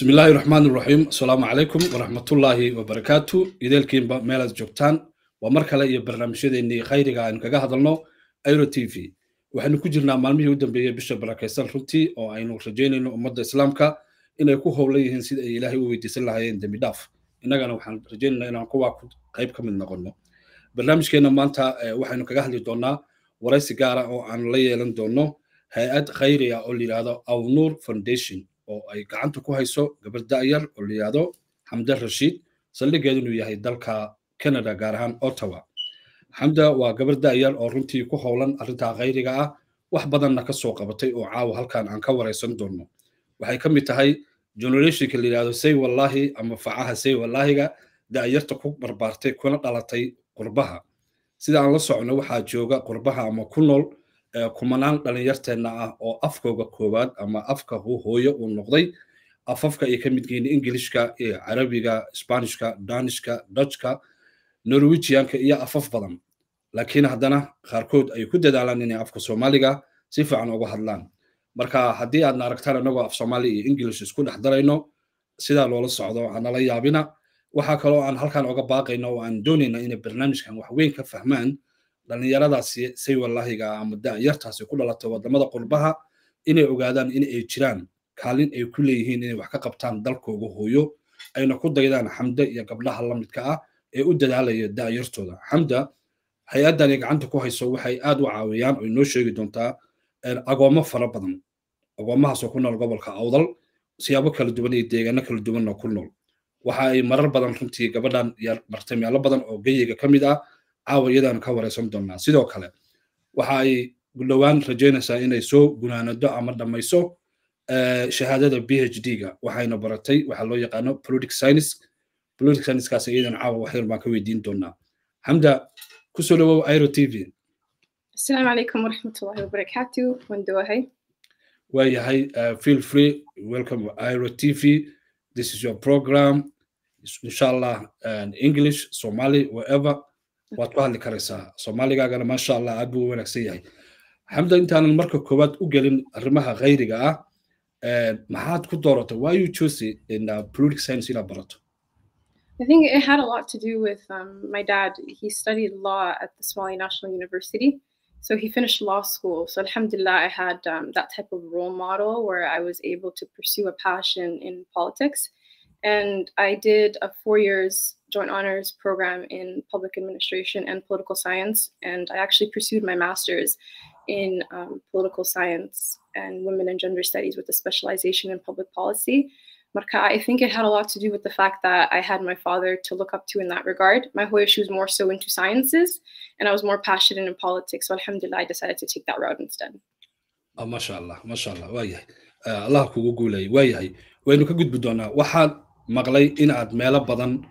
bismi illaahi raxmaan iraxiim asalaamu calaykum waraxmatullaahi wabarakaatu ideelkiinba meelaad joogtaan. Waa mar kale iyo barnaamijyadeennii khayriga aynu kaga hadalno airo t v. Waxaynu ku jirnaa maalmihii u dambeeyey bisha barakaysan runtii oo aynu rajaynayno ummadda islaamka inay ku howlan yihiin sida ay ilaahay u weydiisan lahaayeen dembi dhaaf. Innagana waxaan rajaynaynaa inaan kuwaa qayb ka mid noqonno. Barnaamijkeenna maanta waxaynu kaga hadli doonnaa waraysi gaara oo aan la yeelan doonno hay'ad khayriga oo la yidhaahdo awnuur foundation oo ay gacanta ku hayso gabar da'yar oo la yidhaahdo xamda rashiid saldhigeedu inuu yahay dalka canada gaar ahaan ottawa. Xamda waa gabar da'yar oo runtii ku howlan arrintaa khayriga ah wax badanna ka soo qabatay oo caawa halkan aan ka waraysan doonno. Waxay ka mid tahay generationka la yidhahdo say wallaahi ama facaha say wallaahiga da'yarta ku barbaartay kuna dhalatay qurbaha. Sida aan la socno waxaa jooga qurbaha ama ku nool kumanaan dhalinyarteenna ah oo afkooga koowaad ama afka hooyo uu noqday afafka ay ka mid yihiin ingilishka carabiga sbanishka danishka dutchka norwegianka iyo afaf badan. Laakiin haddana qaarkood ay ku dadaalaan inay afka soomaaliga si fiican uga hadlaan. Marka haddii aadna aragtaan annagoo af soomaali iyo english isku dhex darayno sidaa loola socdo hanala yaabina. Waxaa kaloo aan halkan oga baaqayno oo aan doonayna inay barnaamijkan wax weyn ka fahmaan dhallinyaradaasi say wallaahiga ama da'yartaasi ku dhalatay waddamada qurbaha inay ogaadaan in ay jiraan kaalin ay ku leeyihiin inay wax ka qabtaan dalkooga hooyo ayna ku daydaan xamda iyo gabdhaha la midka ah ee u dadaalaya da'yartooda xamda hay'addan ay gacanta ku hayso waxay aad u caawiyaan oo inoo sheegi doontaa agoommo fara badan. Agoommahaasoo ku nool gobolka awdal siyaabo kala duwan iyo deegaano kala duwanna ku nool. Waxa ay marar badan runtii gabadhan martay meelo badan oo geyiga ka mid ah caawa iyadaanu ka waraysan doonnaa sidoo kale waxa ay dhowaan rajaynaysaa inay soo gunaanado ama dhammayso shahaadada b h d-ga. Waxayna baratay waxaa loo yaqaano politic science. Politic science-kaas iyadan caawa waxyar baan ka weydiin doonaa. Xamda ku soo dhawow airo t v. Asalaamu calaykum waraxmatullahi wabarakaatu waan dhawahay waayahay feel free welcome airo t v. This is your program. Inshallah english somali wherever waad ku hadli karaysaa soomaaligaagana maasha allah aad buu u wanaagsan yahay xamda intaanan marka koowaad u gelin arrimaha khayriga ah maxaad ku dooratay why you choose in uh, politic science inaad barato I think it had a lot to do with um, my dad. He studied law at the Somali National University. So he finished law school. So alhamdulillah, I had um, that type of role model where I was able to pursue a passion in politics. And I did a four years joint honors program in public administration and political science. And I actually pursued my master's in um, political science and women and gender studies with a specialization in public policy. Marka, I think it had a lot to do with the fact that I had my father to look up to in that regard. My Hoya, she was more so into sciences, and I was more passionate in politics. So, alhamdulillah, I decided to take that route instead. Oh, mashallah, mashallah. waayahay allah kugu guulay waayahay waynu ka gudbi doonaa waxaan maqlay in aad meelo badan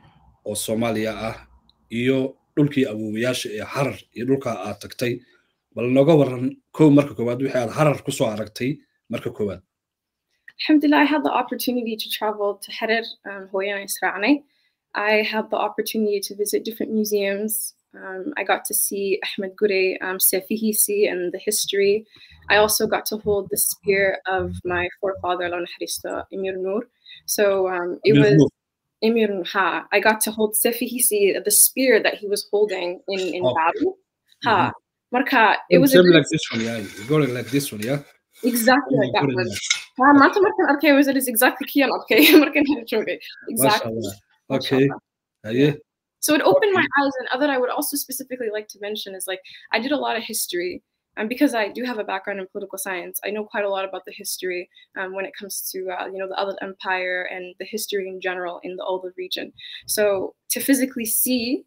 oo soomaaliya ah iyo dhulkii awoowayaasha ee harar iyo dhulka aad tagtay bal nooga waran kow marka koowaad wixii aad kusoo aragtay marka koowaad Alhamdulillah, I had the opportunity to travel to Harar, um, Hoya and Isra'ani. I had the opportunity to visit different museums. Um, I got to see Ahmed Gure um, Sefihisi and the history. I also got to hold the spear of my forefather, Lon Harista Emir Nur. So um, it Emir was Nur. Emir Ha. I got to hold Sefihisi, the spear that he was holding in, in Oh. battle. Mm-hmm. Ha. Marka, it was a Same like this one yeah it like this one yeah exactly like that one. Ha, markaan arkay was it is exactly arkay markaan hada joogay. Exactly. okay haye So it opened my eyes. And other I would also specifically like to mention is like I did a lot of history. And because I do have a background in political science, I know quite a lot about the history um, when it comes to uh, you know the Adal Empire and the history in general in the Old region. So to physically see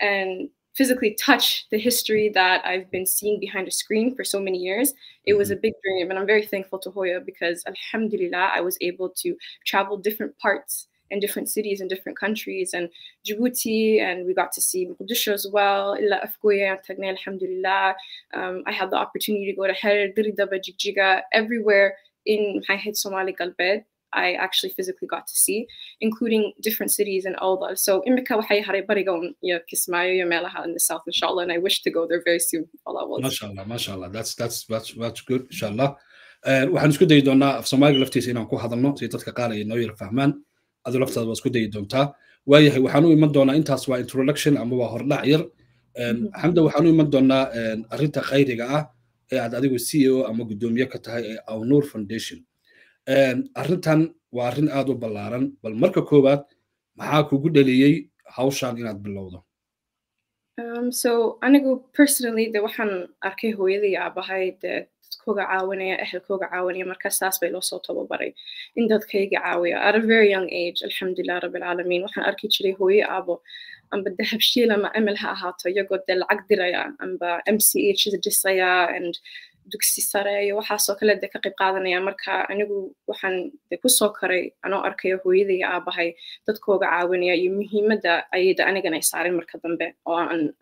and physically touch the history that I've been seeing behind a screen for so many years, it was a big dream. And I'm very thankful to Hoya because Alhamdulillah, I was able to travel different parts and different cities and different countries and Djibouti and we got to see Mogadishu as well. Alhamdulillah. Um, I had the opportunity to go to Harar, Dire Dawa, Jigjiga, everywhere in Mahid Somali Galbed. I actually physically got to see, including different cities in Alda. So Imika meelaha in the south, inshallah, and I wish to go there very soon. Allah wills. mashallah mashallah that's that's that's that's good inshallah waxaan isku dayi doonaa af soomaaliga laftiisa inaan ku hadalno si dadka qaar ay noo yara fahmaan adu laftaada waa isku dayi doontaa. Waayahay waxaan u iman doonaa intaas waa introduction ama waa hordhac yar. Xamda waxaan u iman doonaa arrinta khayriga ah ee aad adigu c e o ama guddoomiye ka tahay ee awnuur foundation. Arrintan waa arrin aad u ballaaran bal marka koowaad maxaa kugu dhaliyey hawshan inaad bilowdo? Um, so anigu personally de waxaan arkay hooyadii aabahay de dadkooga caawinaya ehelkooga caawinaya marka saas bay loo soo tababaray in dadkayga caawiya. At a very young age alxamdulilah rabbilcaalamiin waxaan arki jiray hooyo aabo amba de habshiil ama emel ha ahaato iyagoo de lacag diraya amba m c h dhisaya and dugsi sare iyo waxaasoo kale de ka qayb qaadanaya. Marka anigu waxaan de kusoo koray anoo aabahay dadkooga caawinaya iyo ayada anigana ay saareen marka dambe oo aan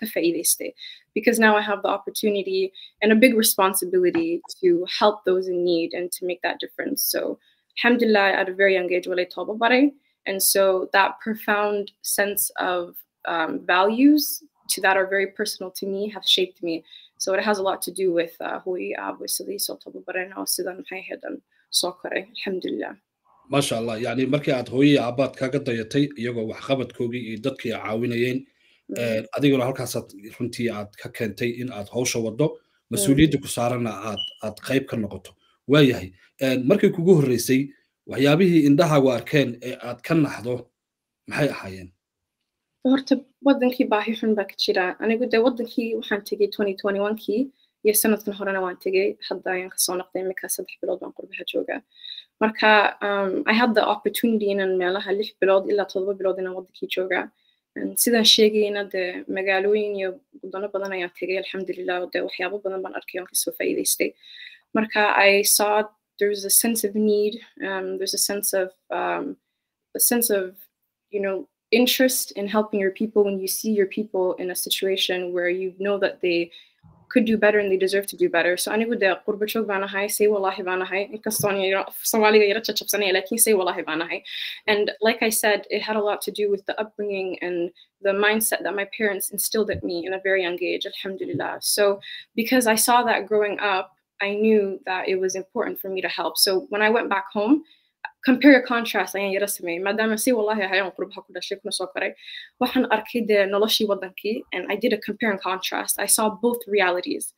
ka faa'iidaystay. Because now I have the opportunity and a big responsibility to help those in need and to make that difference. So alhamdulillah at a very young age walay toba baray. And so that profound sense of um, values to that are very personal to me have shaped me so it has a lot to do with hooyi aabo sidii soo tababareen oo sidan maxay ahaydaan soo koray alxamdulilah maasha allah yani markii aad hooyii aabaad kaga dayatay iyagoo waxqabadkoogii iyo dadkii caawinayeen adiguna halkaasaad runtii aad ka keentay in aad hawsha waddo mas'uuliyadda ku saarana aad aad qayb ka noqoto waayahay markii kugu horreysay waxyaabihii indhahaagu arkeen ee aad ka naxdo maxay ahaayeen horta wadankii baahi xun baa ka jira. Anigu dee wadankii waxaan tegey kii iyo sanadkan horena waan tegey. Hadda ayaan ka soo noqday iminka saddex bilood baan qurbaha joogaa marka i had the opportunity inaan meelaha lix bilood ilaa todoba bilood inaan wadankii joogaa sidaan sheegayna dee magaalooyin iyo wadano badan ayaan tegay alxamdulilah dee waxyaabo badan baan arkay oon ka soo faa'iidaystay. Marka i saw there's a sense of need um, there's a sense of um, a sense of you know interest in helping your people when you see your people in a situation where you know that they could do better and they deserve to do better. So baan ahay say say. And like I said, it had a lot to do with the upbringing and the mindset that my parents instilled at me in a very young age, alhamdulillah. So because I saw that growing up, I knew that it was important for me to help. So when I went back home, compare your contrast. ayaan yara sameeyey maadaama si wallahi ahayaan qurbaha ku dhashay kuna soo koray waxaan arkay dee noloshii wadankii and i did a compare and contrast. I saw both realities.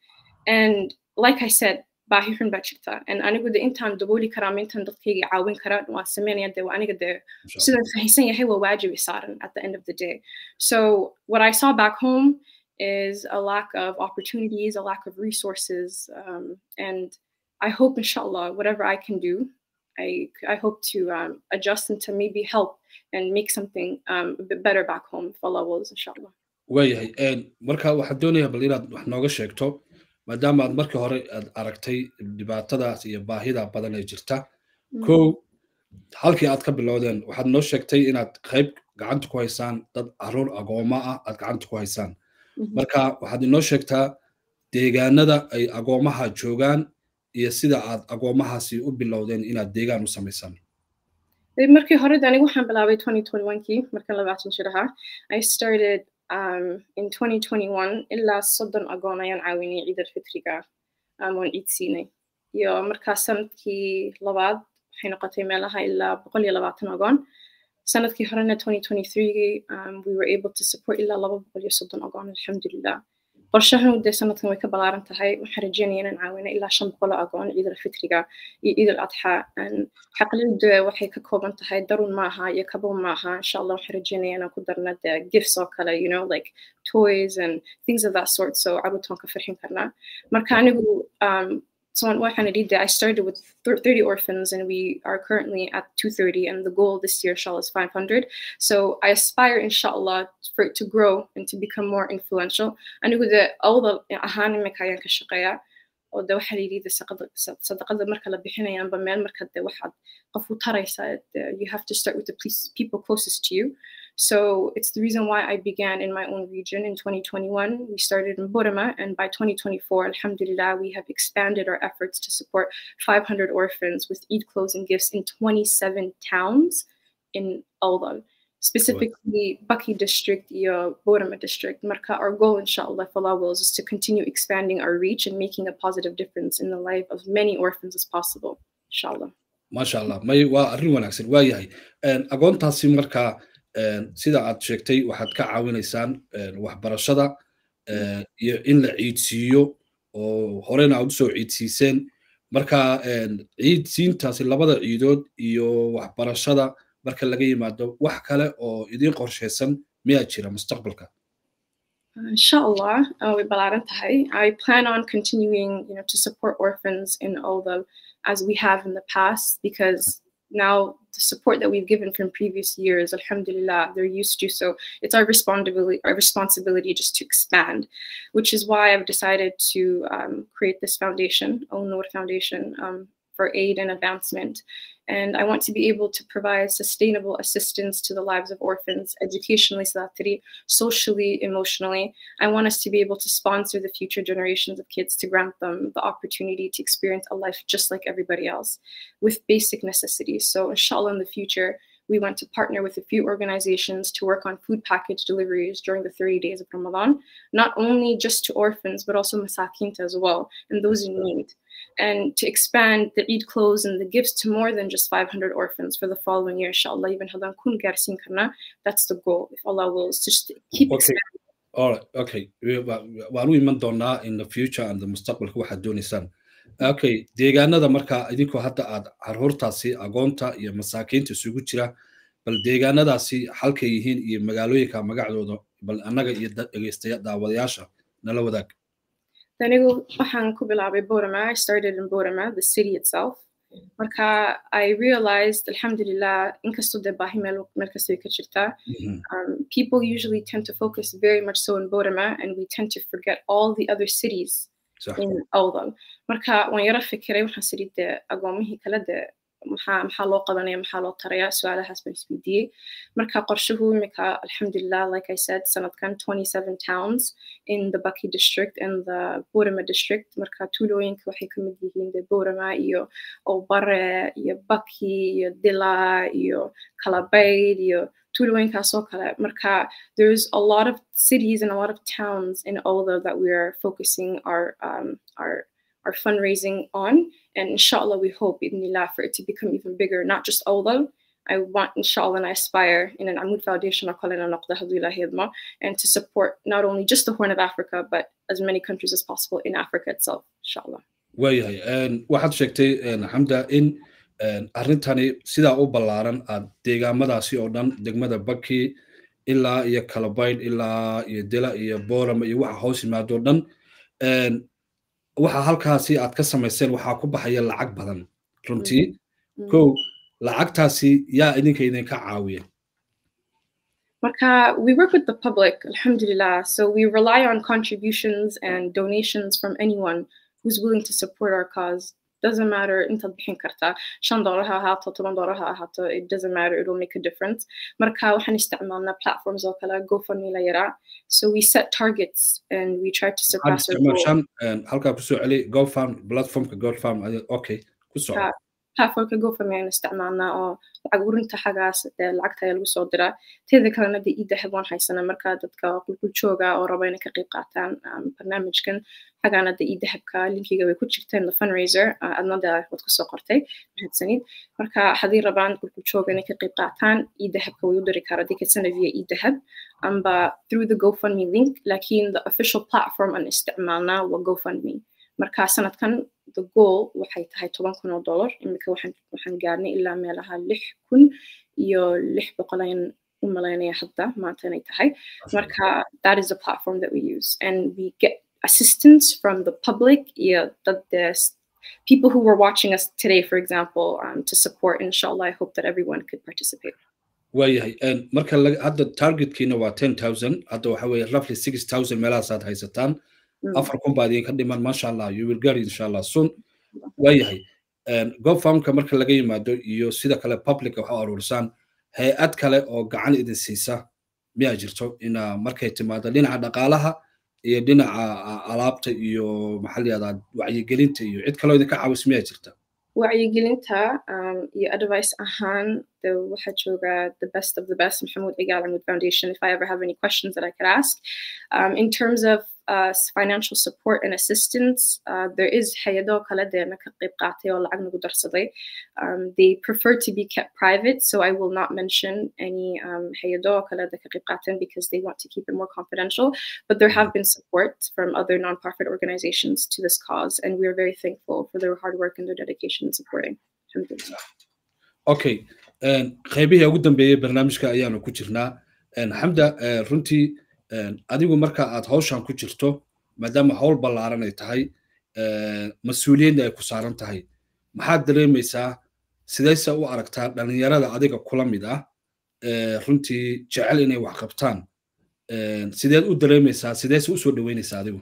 And like i said baahi xun baa jirta and anigu de intaan dabooli karaa ma intaan dadkayga caawin kara waan sameynaya de aniga de sidaan fahisan yahay waa waajibi saaran at the end of the day. So what i saw back home is a lack of opportunities a lack of resources um, and i hope inshallah whatever i can do I, I hope to um, adjust and to maybe help and make something um, a bit better back home if Allah wills, inshallah. waayahay marka waxaad doonaya bal inaad wax nooga sheegto maadaama aad markii hore aad aragtay dhibaatadaas iyo baahida badan ee jirta kow halkii aad ka bilowdeen waxaad noo sheegtay inaad qayb gacanta ku haysaan dad carruur agooma ah aad gacanta ku haysaan. Marka waxaad inoo sheegtaa deegaanada ay agoomaha joogaan iyo sida aad agoomahaasi u bilowdeen inaad deegaan u samaysaan markii hore anigu waxaan bilaabay kii markaan labaatan jir ahaa i started um, in 2021 ilaa soddon agoon ayaan caawinay ciidal fitriga um, oon ciid siinay iyo markaa sannadkii labaad waxay noqotay meelaha ilaa boqol iyo labaatan agoon. Sanadkii horena 2023 um, we were able to support ilaa laba boqol iyo soddon agoon alxamdulilah qorshahan dee sanadkan way ka ballaaran tahay. Waxaan rajeynaya inaan caawino ilaa shan boqol oo agoon ciidal fitriga iyo ciidal adxa xaqliyadu waxay ka kooban tahay darun maaha iyo kabow maaha insha allah waxaan rajeynaya inaan ku darna de gifts oo kale you know like toys and things of that sort. So caruurtaan ka farxin karnaa. Marka anigu um, So of did? I started with 30 orphans and we are currently at 230 and the goal this year, inshallah, is 500. So I aspire, inshallah, for it to grow and to become more influential. The all the uh, ahani mekayan kashaqaya oo de waxa la yidhi sadaqada marka la bixinayaanba meel marka de waxaad qof u taraysa you have to start with the people closest to you so it's the reason why I began in my own region in 2021. We started in Borama, and by 2024, Alhamdulillah, we have expanded our efforts to support 500 orphans with Eid clothes and gifts in 27 towns in Awdal. specifically Baki district Borama district. Marka our goal inshallah for Allah wills is to continue expanding our reach and making a positive difference in the life of many orphans as possible inshallah. maasha allah may waa arrin wanaagsan waa yahay agoontaasi markaa sida aad sheegtay waxaad ka caawinaysaan waxbarashada iyo in la ciidsiiyo oo horena aad u soo ciidsiiseen marka ciidsiintaasi labada ciidood iyo waxbarashada marka laga yimaado wax kale oo idiin qorshaysan miyaa jira mustaqbalka Inshallah, uh, way ballaaran tahay. I plan on continuing, you know, to support orphans in the as we have in the past because now the support that we've given from previous years, alhamdulillah, they're used to. So it's our responsibility, our responsibility just to expand, which is why I've decided to um, create this foundation, Aw-Nur Foundation, um, for aid and advancement. And I want to be able to provide sustainable assistance to the lives of orphans, educationally, socially, emotionally. I want us to be able to sponsor the future generations of kids to grant them the opportunity to experience a life just like everybody else with basic necessities. So, inshallah, in the future, we want to partner with a few organizations to work on food package deliveries during the 30 days of Ramadan, not only just to orphans, but also masakinta as well, and those in need and to expand the Eid clothes and the gifts to more than just 500 orphans for the following year, inshallah. Even hadan kun garsin karna, that's the goal, if Allah wills, just keep okay. expanding. All right, okay. Waan u iman doonaa in the future and the mustaqbalka waxaad doonaysaan. Okay, deegaanada marka idinkoo hadda aad caruurtaasi agoonta iyo masaakiinta isugu jira bal deegaanadaasi halkay yihiin iyo magaalooyinka magacdooda bal annaga iyo dhegeystaya daawadayaasha nala wadaag Anigu waxaan ku bilaabay Borama. I started in Borama, the city itself. Marka I realized, alhamdulillah, inkastoo dee baahi meel meel kastay ka jirtaa, um, people usually tend to focus very much so in Borama, and we tend to forget all the other cities in Awdal. Marka waan yara fikiray waxaan dee agoomihii kale dee maxaa loo qabanaya maxaa loo taraya su'aalahaas baan isweydiiyey marka qorshuhu imika alhamdulillah like i said sanadkan 27 towns in the baki district and the borama district. Marka tuulooyinka waxay ka mid yihiin de borama iyo obare iyo baki iyo dila iyo kalabayd iyo tuulooyinkaas oo kale. Marka there's a lot of cities and a lot of towns in Ola that we are focusing our um, our our fundraising on. And inshallah, we hope idnillah for it to become even bigger, not just Ola. I want, inshallah, and I aspire in an Amud Foundation and to support not only just the Horn of Africa, but as many countries as possible in Africa itself, inshallah. waayahay waxaad sheegtay xamda in arrintani sidaa u ballaaran aad deegaamadaasi oo dhan degmada baki ilaa iyo kalabayd ilaa iyo dila iyo boorama iyo waxa hoos yimaado dhan waxa halkaasi aad ka samayseen waxaa ku baxaya lacag badan runtii mm. Mm. kow lacagtaasi yaa idinka idinka caawiya Marka, we work with the public, alhamdulillah. So we rely on contributions and donations from anyone who's willing to support our cause. Doesn't matter inta bixin karta shan dollar ha ahaato toban dollar ha ahaato it doesn't matter it will make a difference. marka waxaan isticmaalnaa platforms oo kale gofundme la yaraa so we set targets and we try to surpass halkaa ku soo celi gofund platformka gofund okay ku soo platformka gofundme ayaan isticmaalnaa oo lacag urinta xagaas lacagta ayaa lagu soo diraa teeda kalena dee idahab waan haysanaa marka dadka qulqul jooga oo raba inay ka qayb qaataan barnaamijkan xagaana dee idahabka linkiga way ku jirteen the fundraiser adna dee waad ku soo qortay mahadsanid marka haddii rabaan qulqul jooga inay ka qayb qaataan idahabka way u diri karaa dikadsana via idahab amba through the gofundme link laakiin the official platform aan isticmaalnaa waa gofundme. marka sanadkan the goal waxay tahay toban kun oo dollar imika waxaan gaarnay ilaa meelaha lix kun iyo lix boqol ayaan u malaynaya hadda maanta inay tahay marka that is the platform that we use. And we get assistance from the public yeah that there's people who were watching us today for example um, to support inshallah i hope that everyone could participate. Waayahay marka hadda targetkiina waa ten thousand hadda waxa weeye roughly six thousand meelahaasaad haysataan afar kun baa idinka dhiman masha allah you will get insha allah soon. Waayahay gofamka marka laga yimaado iyo sida kale publica waxa aruursaan hay'ad kale oo gacan idin siisa miyaa jirto? Ina markay timaado dhinaca dhaqaalaha iyo dhinaca alaabta iyo maxaa layihahdaa wacyigelinta iyo cid kaloo idinka caawis miyaa jirta wacyigelinta iyo advice ahaan waxaa jooga the best of the best. maxamuud cigaal amud foundation. If i ever have any questions that i could ask. Um, in terms of financial support and assistance uh, there is um, they prefer to be kept private so i will not mention any um, because they want to keep it more confidential. But there have been support from other non-profit organizations to this cause and we are very thankful for their hard work and their dedication in supporting. Okay. Qaybihii ugu dambeeyey barnaamijka ayaanu ku jirnaa xamda runtii adigu marka aad hawshan ku jirto maadaama hawl ballaaran ay tahay mas'uuliyadda ay ku saaran tahay maxaad dareemaysaa sidayse u aragtaa dhalinyarada adiga kula mid ah runtii jecel inay wax qabtaan? Sideed u dareemaysaa sideese u soo dhaweynaysaa adigu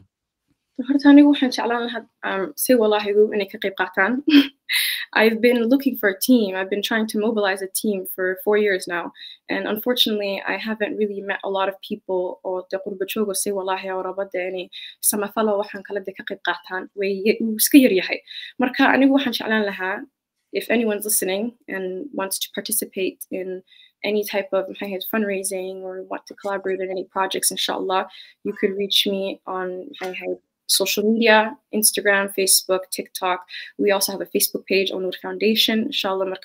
I've been looking for a team. I've been trying to mobilize a team for four years now. And unfortunately, I haven't really met a lot of people. if anyone's listening and wants to participate in any type of fundraising or want to collaborate on any projects inshallah you could reach me on social media Instagram, Facebook, TikTok. We also have a Facebook page, Aw-Nur Foundation. Inshallah, and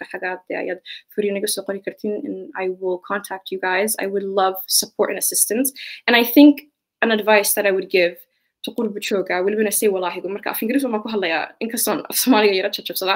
I will contact you guys. I would love support and assistance. And I think an advice that I would give jooga welibana say walaahigu marka af ingiriis waan ku hadlayaa inkastoon af soomaaliga yara jajabsada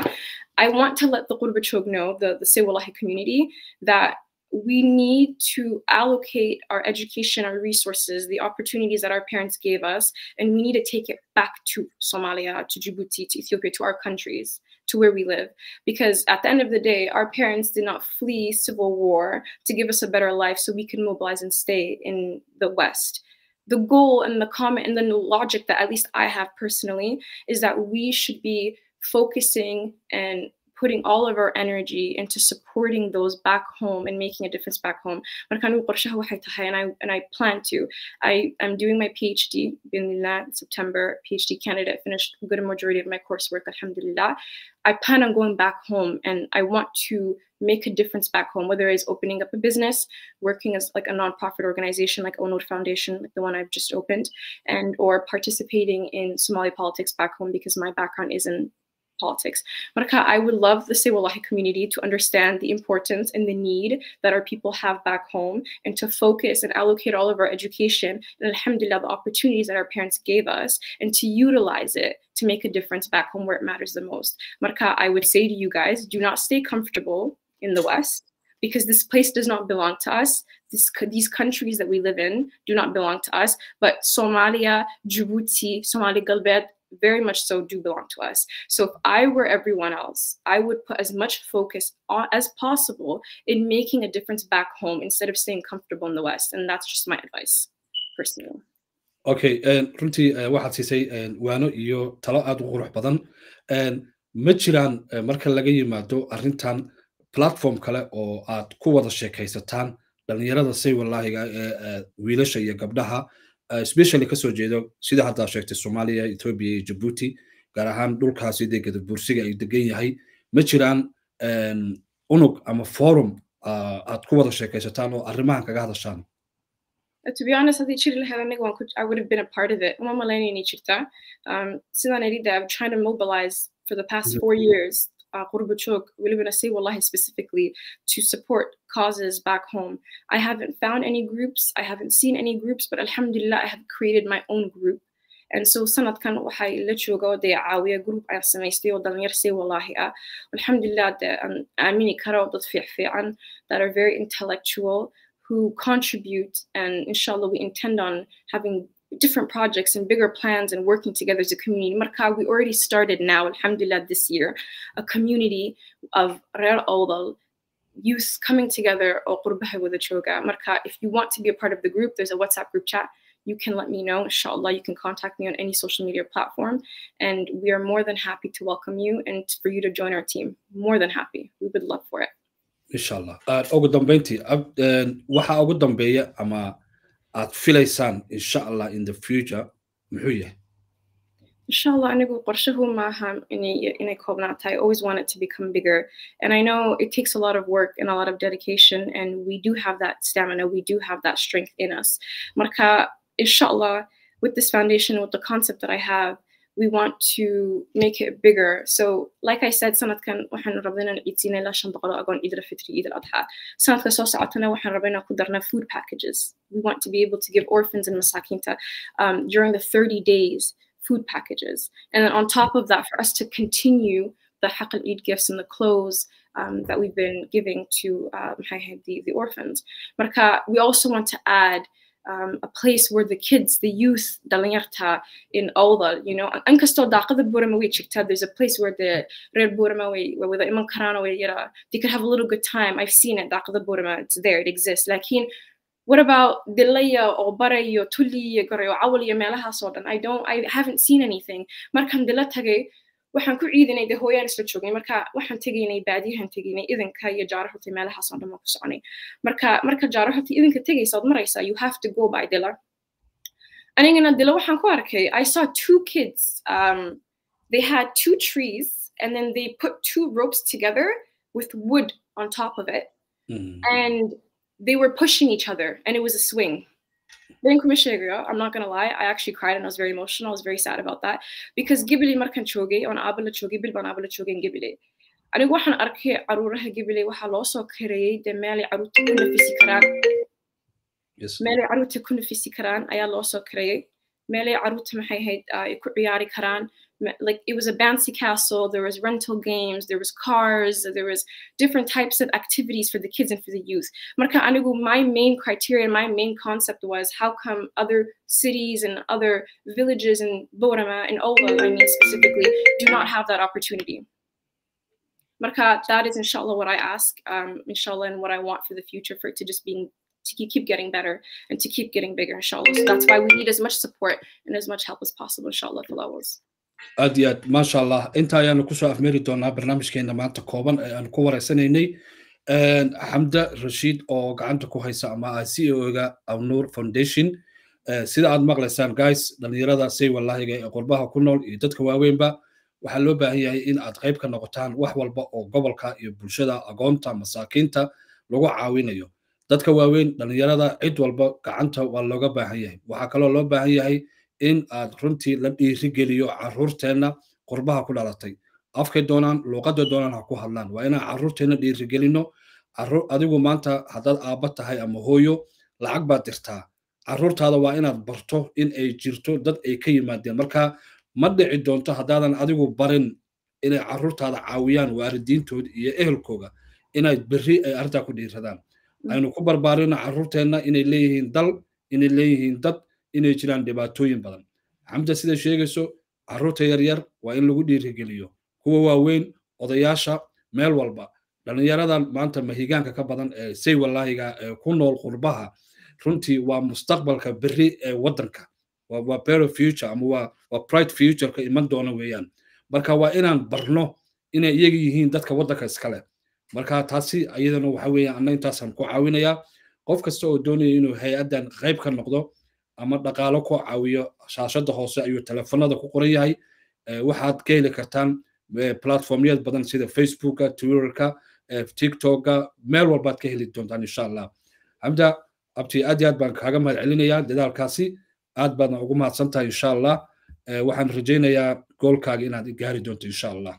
I want to let the qurba joog know the, the say wallahi community that we need to allocate our education, our resources, the opportunities that our parents gave us, and we need to take it back to Somalia, to Djibouti, to Ethiopia, to our countries, to where we live. Because at the end of the day, our parents did not flee civil war to give us a better life so we can mobilize and stay in the West. The goal and the comment and the logic that at least I have personally is that we should be focusing and putting all of our energy into supporting those back home and making a difference back home. And I and I plan to. I am doing my PhD in September. PhD candidate finished a good majority of my coursework. Alhamdulillah. I plan on going back home and I want to make a difference back home, whether it's opening up a business, working as like a nonprofit organization like Aw-Nur Foundation, like the one I've just opened, and or participating in Somali politics back home because my background is in politics. Marka, I would love the Sewallahi community to understand the importance and the need that our people have back home and to focus and allocate all of our education and alhamdulillah the opportunities that our parents gave us and to utilize it to make a difference back home where it matters the most. Marka, I would say to you guys, do not stay comfortable in the West because this place does not belong to us. This, these countries that we live in do not belong to us, but Somalia, Djibouti, Somali Galbet, very much so do belong to us. So if I were everyone else, I would put as much focus on, as possible in making a difference back home instead of staying comfortable in the West. And that's just my advice, personally. okay and runtii uh, waxaad siisay waano iyo talo aad u qurux badan ma jiraan uh, marka laga yimaado arrintan platform kale oo aad ku wada sheekaysataan dhalinyarada say walaahiga ee uh, wiilasha iyo gabdhaha especially ka soo jeedo sida haddaa sheegtay soomaaliya ethiopia iyo djibouti gaar ahaan dhulkaasi dee gadabuursiga ay degan yahay ma jiraan unug ama forum aad ku wada sheekaysataan oo arrimahan kaga hadashaan to be honest, haddii jiri lahayd aniga waan I would have been a part of it. Uma malaynayni jirta. Um, sidaan idida, I'm trying to mobilize for the past four years uh, Qurbachok, Wilibana say Wallahi specifically, to support causes back home. I haven't found any groups, I haven't seen any groups, but Alhamdulillah, I have created my own group. And so sanadkan waxay la jooga dee caawiya group ayaan samaystay oo dhalinyar say wallahi ah alxamdulilah dee aan aamini karo dad fiican that are very intellectual who contribute and inshallah we intend on having different projects and bigger plans and working together as a community. Marka, we already started now, alhamdulillah, this year, a community of Rer Awdal youth coming together with a choga. Marka, if you want to be a part of the group, there's a WhatsApp group chat. You can let me know. Inshallah, you can contact me on any social media platform. And we are more than happy to welcome you and for you to join our team. More than happy. We would love for it. Inshallah. ama aad filaysaan insha allah in the future. muxuu yahay inshallah anigu qorshahu maaha inay koobnaatay i always want it to become bigger. And i know it takes a lot of work and a lot of dedication and we do have that stamina. We do have that strength in us. Marka inshallah with this foundation with the concept that i have we want to make it bigger so like i said rabnaa inaan ciidsiina ilaa shan boqol agoon ciid alfitri ciid aladha sanadka soo socotana waxaan rabaa inaan ku food packages we want to be able to give orphans and masakinta um, during the 30 days food packages. And then on top of that, for us to continue the Haqal Eid gifts and the clothes um, that we've been giving to um, the, the orphans. We also want to add um, a place where the kids, the youth, dalinyarta in Ola, you know, ankasto daqada buramawi chikta, there's a place where the red buramawi, where the iman karana, they could have a little good time. I've seen it, daqada burama, it's there, it exists. Like, what about dilaya or barayo tulli garayo awaliya meelahaas oo dhan i don't i haven't seen anything markaan dila tagay waxaan ku ciidinay de hooyaan isla joognay marka waxaan tegaynay baadiyahan tegaynay idinka iyo jaaraxuta meelahaas oo dhan baan ku soconay marka marka jaaraxuta idinka tegaysa ood maraysaa you have to go by dila anigana dila waxaan ku arkay i saw two kids um, they had two trees and then they put two ropes together with wood on top of it mm. and they were pushing each other and it was a swing. I'm not gonna lie, I actually cried and I was very emotional. I was very sad about that because Gibili markan choge on abala choge bil ban abala choge Gibili. Ani waxaan arkay caruuraha Gibili waxaa loo soo kareeyay de meelay caruurta ku nafisi karaan. Meelay caruurta ku nafisi karaan ayaa loo soo. Meelay caruurta ku ciyaari karaan. like it was a bouncy castle. There was rental games. There was cars. There was different types of activities for the kids and for the youth. Marka anigu my main criteria my main concept was how come other cities and other villages in Borama and Ola I mean specifically do not have that opportunity. Marka that is inshallah what I ask um, inshallah and what I want for the future for it to just being to keep getting better and to keep getting bigger inshallah. So that's why we need as much support and as much help as possible inshallah for levels aad iyo aad maasha allah inta ayaanu ku soo afmeeri doonaa barnaamijkeena maanta kooban ee aan ku wareysanaynay xamda rashiid oo gacanta ku haysa ama ah c o ga awnuur foundation. Sida aad maqlaysaan guys dhalinyarada say wallahiga ee qurbaha ku nool iyo dadka waaweynba waxaa loo baahan yahay in aad qayb ka noqotaan wax walba oo gobolka iyo bulshada agoonta masaakiinta lagu caawinayo dadka waaweyn dhalinyarada cid walba gacanta waa looga baahan yahay. Waxaa kaloo loo baahan yahay in aad runtii la dhiirigeliyo caruurteenna qurbaha ku dhalatay. Afkay doonaan luuqaday doonaan ha ku hadlaan. Waa inaan caruurteenna dhiirigelino. Adigu maanta haddaad aabba tahay ama hooyo lacag baad dirtaa. Caruurtaada waa inaad barto in ay jirto dad ay ka yimaadeen. Marka ma dhici doonto haddaadan adigu barin inay caruurtaada caawiyaan waalidiintooda iyo ehelkooga inay berri ay arrintaa ku dhiiradaan aynu ku barbaarino caruurteenna inay leeyihiin dal inay leeyihiin dad inay jiraan dhibaatooyin badan. Xamda sida sheegayso carruurta yaryar waa in lagu dhiirigeliyo kuwa waaweyn odayaasha meel walba. Dhallinyaradan maanta mahigaanka ka badan ee say wallaahiga ee ku nool qurbaha runtii waa mustaqbalka berri ee waddanka. Waa better future ama waa waa futureka iman doona weeyaan. Marka waa inaan barno inay iyaga yihiin dadka waddanka iskale marka taasi iyadana waxa weeyaan anna intaasaan ku caawinayaa qof kasta oo doonaya inuu hay'addan qayb ka noqdo ama dhaqaalo ku caawiyo shaashada hoose ayuu telefonada ku qoran yahay. Waxaad ka heli kartaan platformyad badan sida facebooka twitterka tiktoka meel walbaad ka heli doontaan insha allah. Xamda abti aad iyo aad baan kaaga mahad celinayaa dadaalkaasi aad baadna ugu mahadsan tahay insha allah. Waxaan rajaynayaa goolkaaga inaad gaari doonto insha allah